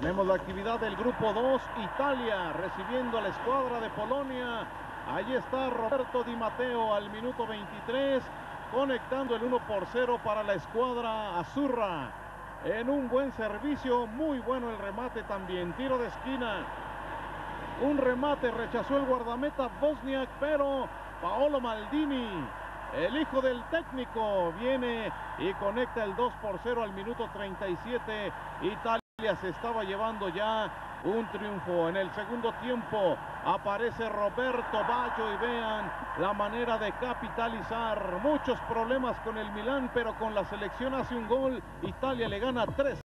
Tenemos la actividad del grupo 2, Italia, recibiendo a la escuadra de Polonia. Ahí está Roberto Di Matteo al minuto 23, conectando el 1 por 0 para la escuadra azurra. En un buen servicio, muy bueno el remate también. Tiro de esquina. Un remate rechazó el guardameta Bosniak, pero Paolo Maldini, el hijo del técnico, viene y conecta el 2 por 0 al minuto 37. Italia se estaba llevando ya un triunfo. En el segundo tiempo aparece Roberto Baggio y vean la manera de capitalizar. Muchos problemas con el Milán, pero con la selección hace un gol. Italia le gana 3.